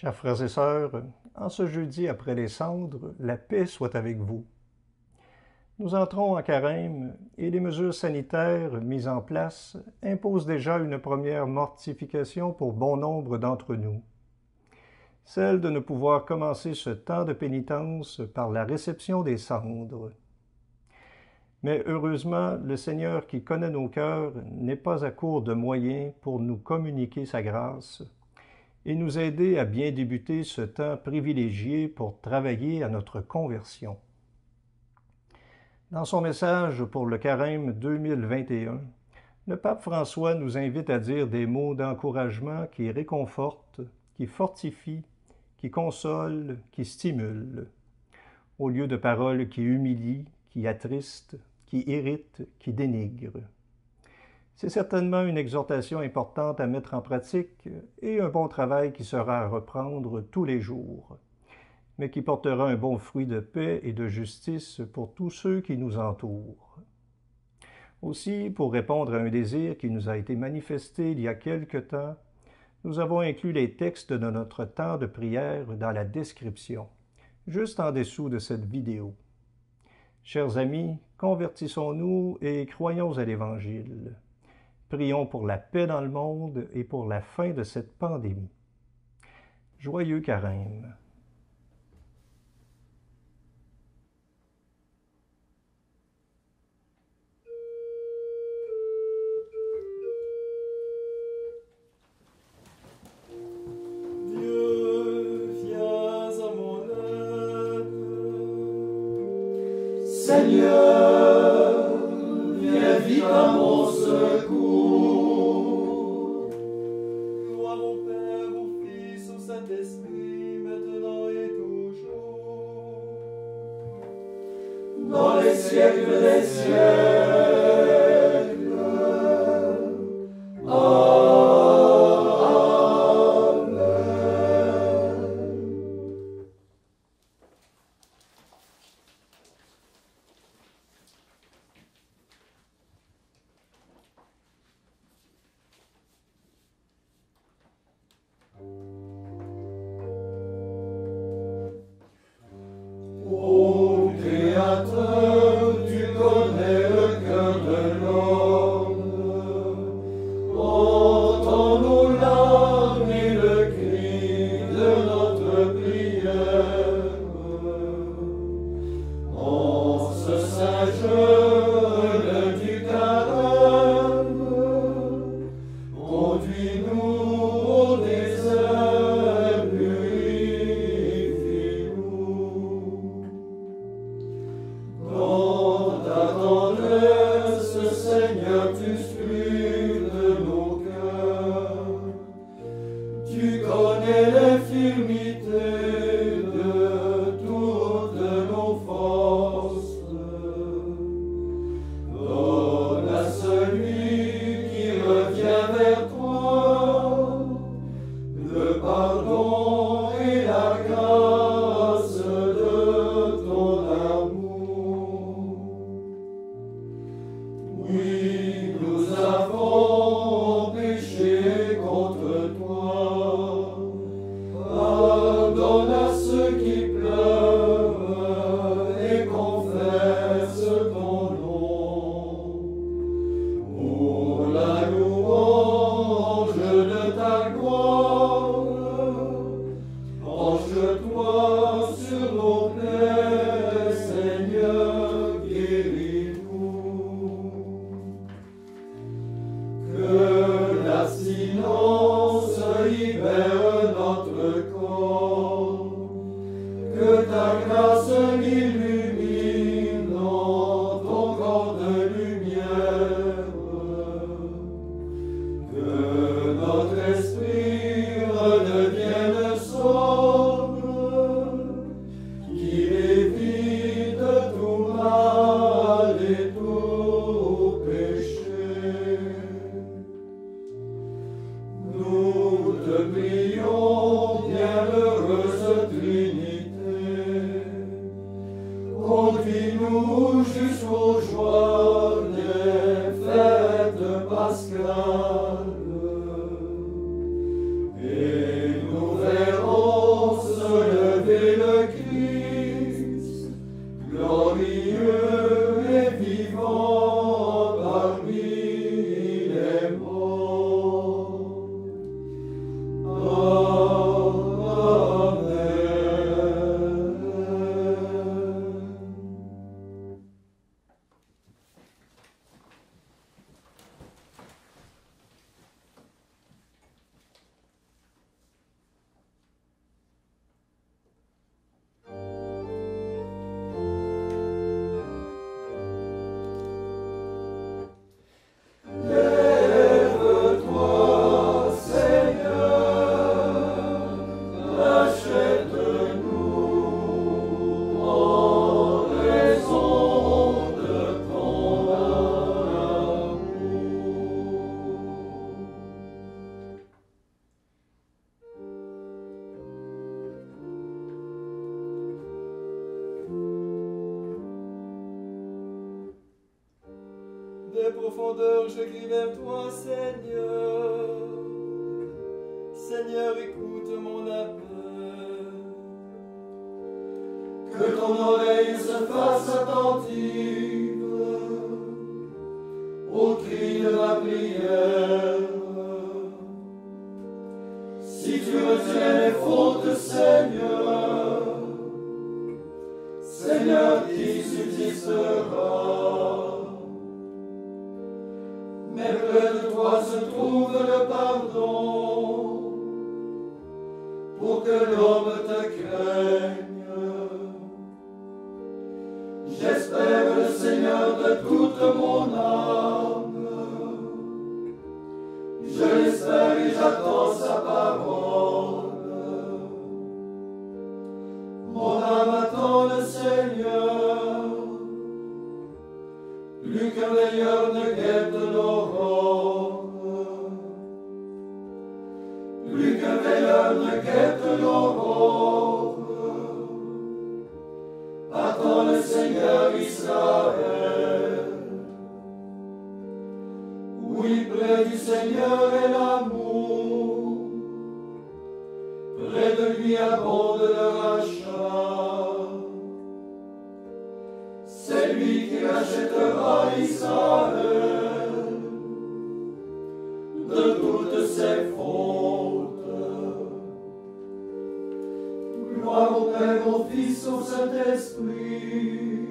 Chers frères et sœurs, en ce jeudi après les cendres, la paix soit avec vous. Nous entrons en carême et les mesures sanitaires mises en place imposent déjà une première mortification pour bon nombre d'entre nous. Celle de ne pouvoir commencer ce temps de pénitence par la réception des cendres. Mais heureusement, le Seigneur qui connaît nos cœurs n'est pas à court de moyens pour nous communiquer sa grâce et nous aider à bien débuter ce temps privilégié pour travailler à notre conversion. Dans son message pour le carême 2021, le pape François nous invite à dire des mots d'encouragement qui réconfortent, qui fortifient, qui consolent, qui stimulent, au lieu de paroles qui humilient, qui attristent, qui irritent, qui dénigrent. C'est certainement une exhortation importante à mettre en pratique et un bon travail qui sera à reprendre tous les jours, mais qui portera un bon fruit de paix et de justice pour tous ceux qui nous entourent. Aussi, pour répondre à un désir qui nous a été manifesté il y a quelque temps, nous avons inclus les textes de notre temps de prière dans la description, juste en dessous de cette vidéo. Chers amis, convertissons-nous et croyons à l'Évangile. Prions pour la paix dans le monde et pour la fin de cette pandémie. Joyeux carême. Seigneur, pardon je crie vers toi, Seigneur. Seigneur, écoute mon appel. Que ton oreille se fasse attentive Qui rachètera Israël de toutes ses fautes. Gloire au Père, au Fils, au Saint-Esprit,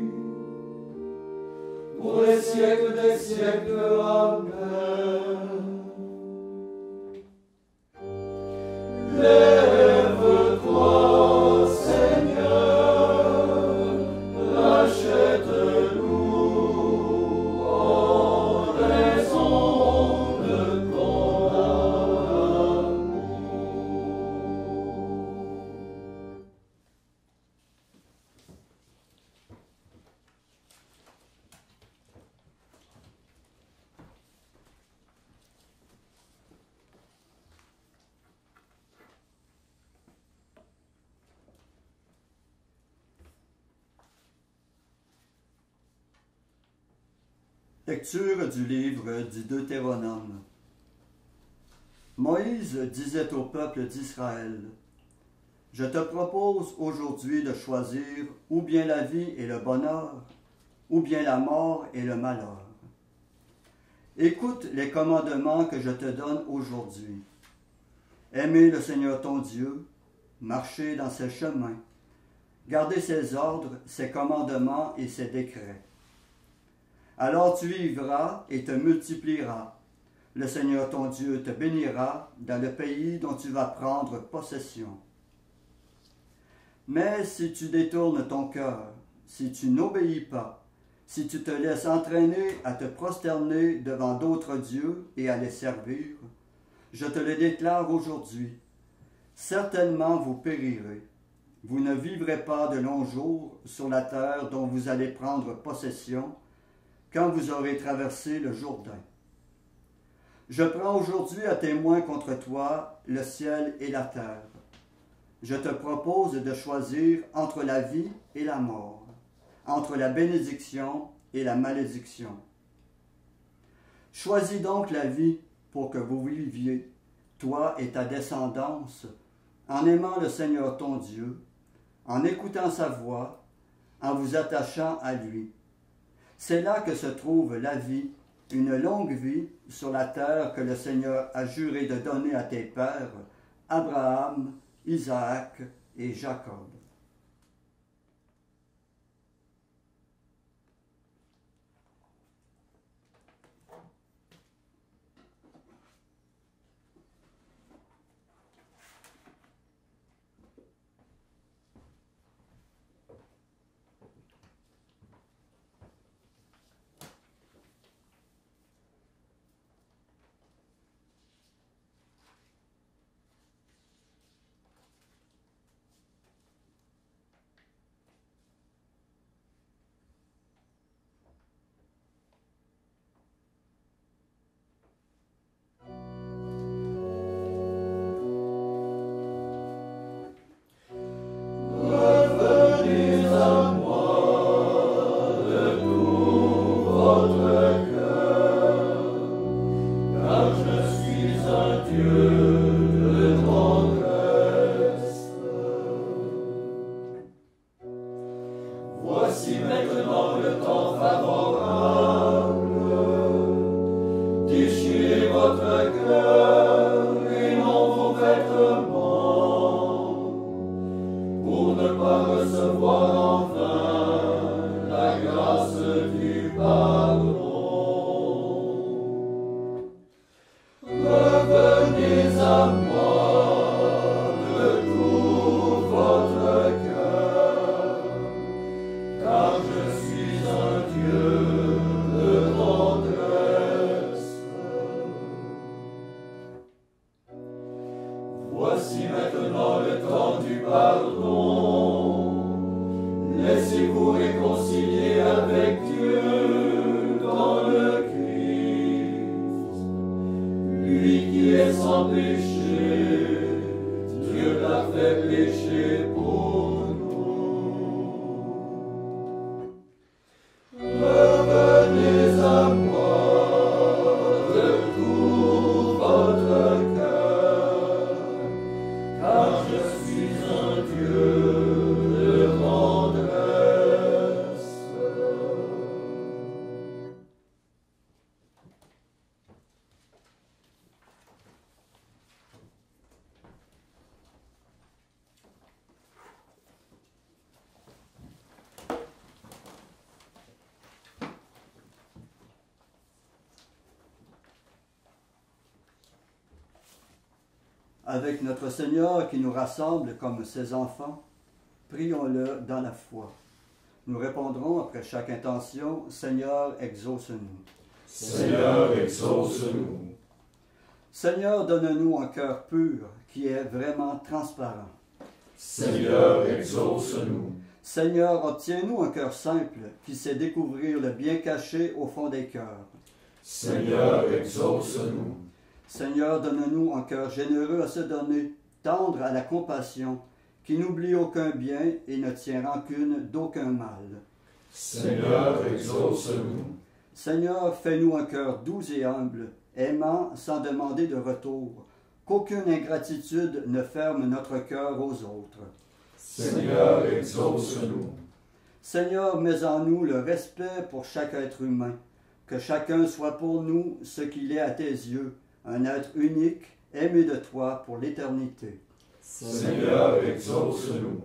pour les siècles des siècles. Amen. Lecture du livre du Deutéronome. Moïse disait au peuple d'Israël, Je te propose aujourd'hui de choisir ou bien la vie et le bonheur, ou bien la mort et le malheur. Écoute les commandements que je te donne aujourd'hui. Aimer le Seigneur ton Dieu, marcher dans ses chemins, garder ses ordres, ses commandements et ses décrets. Alors tu vivras et te multiplieras. Le Seigneur ton Dieu te bénira dans le pays dont tu vas prendre possession. Mais si tu détournes ton cœur, si tu n'obéis pas, si tu te laisses entraîner à te prosterner devant d'autres dieux et à les servir, je te le déclare aujourd'hui. Certainement vous périrez. Vous ne vivrez pas de longs jours sur la terre dont vous allez prendre possession, quand vous aurez traversé le Jourdain. Je prends aujourd'hui à témoin contre toi le ciel et la terre. Je te propose de choisir entre la vie et la mort, entre la bénédiction et la malédiction. Choisis donc la vie pour que vous viviez, toi et ta descendance, en aimant le Seigneur ton Dieu, en écoutant sa voix, en vous attachant à lui. C'est là que se trouve la vie, une longue vie sur la terre que le Seigneur a juré de donner à tes pères, Abraham, Isaac et Jacob. amor. Avec notre Seigneur qui nous rassemble comme ses enfants, prions-le dans la foi. Nous répondrons après chaque intention, Seigneur, exauce-nous. Seigneur, exauce-nous. Seigneur, donne-nous un cœur pur qui est vraiment transparent. Seigneur, exauce-nous. Seigneur, obtiens-nous un cœur simple qui sait découvrir le bien caché au fond des cœurs. Seigneur, exauce-nous. Seigneur, donne-nous un cœur généreux à se donner, tendre à la compassion, qui n'oublie aucun bien et ne tient rancune d'aucun mal. Seigneur, exauce-nous. Seigneur, fais-nous un cœur doux et humble, aimant sans demander de retour, qu'aucune ingratitude ne ferme notre cœur aux autres. Seigneur, exauce-nous. Seigneur, mets en nous le respect pour chaque être humain, que chacun soit pour nous ce qu'il est à tes yeux, un être unique, aimé de toi pour l'éternité. Seigneur, exauce-nous.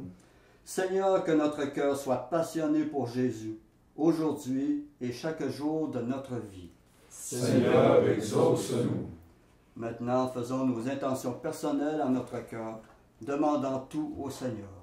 Seigneur, que notre cœur soit passionné pour Jésus, aujourd'hui et chaque jour de notre vie. Seigneur, exauce-nous. Maintenant, faisons nos intentions personnelles en notre cœur, demandant tout au Seigneur.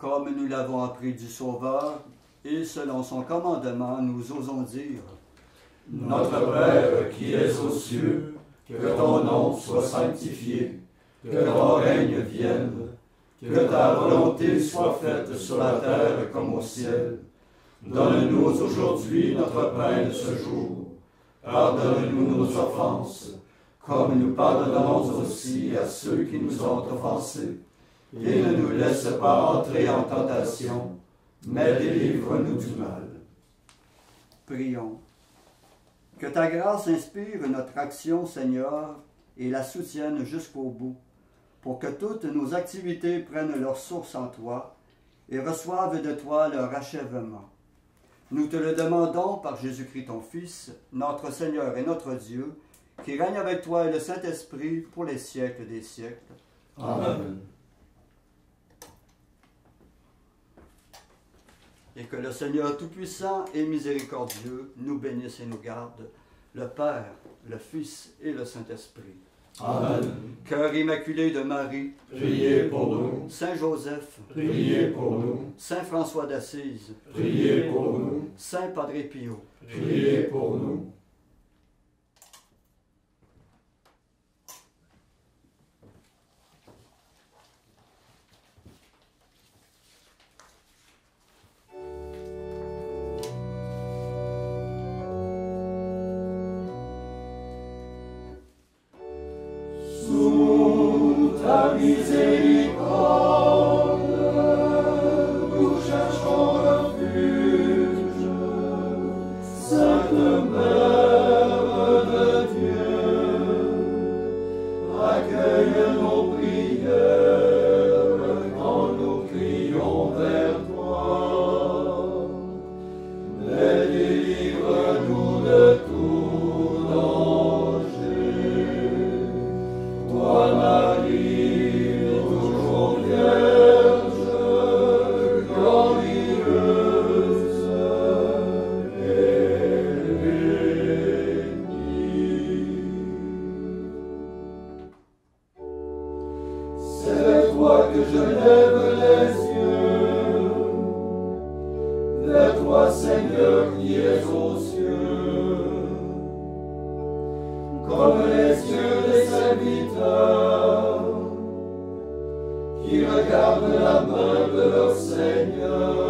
Comme nous l'avons appris du Sauveur, et selon son commandement, nous osons dire Notre Père qui es aux cieux, que ton nom soit sanctifié, que ton règne vienne, que ta volonté soit faite sur la terre comme au ciel. Donne-nous aujourd'hui notre pain de ce jour. Pardonne-nous nos offenses, comme nous pardonnons aussi à ceux qui nous ont offensés. Et ne nous laisse pas entrer en tentation, mais délivre-nous du mal. Prions. Que ta grâce inspire notre action, Seigneur, et la soutienne jusqu'au bout, pour que toutes nos activités prennent leur source en toi et reçoivent de toi leur achèvement. Nous te le demandons par Jésus-Christ ton Fils, notre Seigneur et notre Dieu, qui règne avec toi et le Saint-Esprit pour les siècles des siècles. Amen. Et que le Seigneur Tout-Puissant et Miséricordieux nous bénisse et nous garde, le Père, le Fils et le Saint-Esprit. Amen. Cœur immaculé de Marie, Priez pour nous. Saint Joseph, Priez pour nous. Saint François d'Assise, Priez pour nous. Saint Padre Pio, Priez pour nous. Seigneur, qui es aux cieux comme les yeux des serviteurs qui regardent la main de leur Seigneur.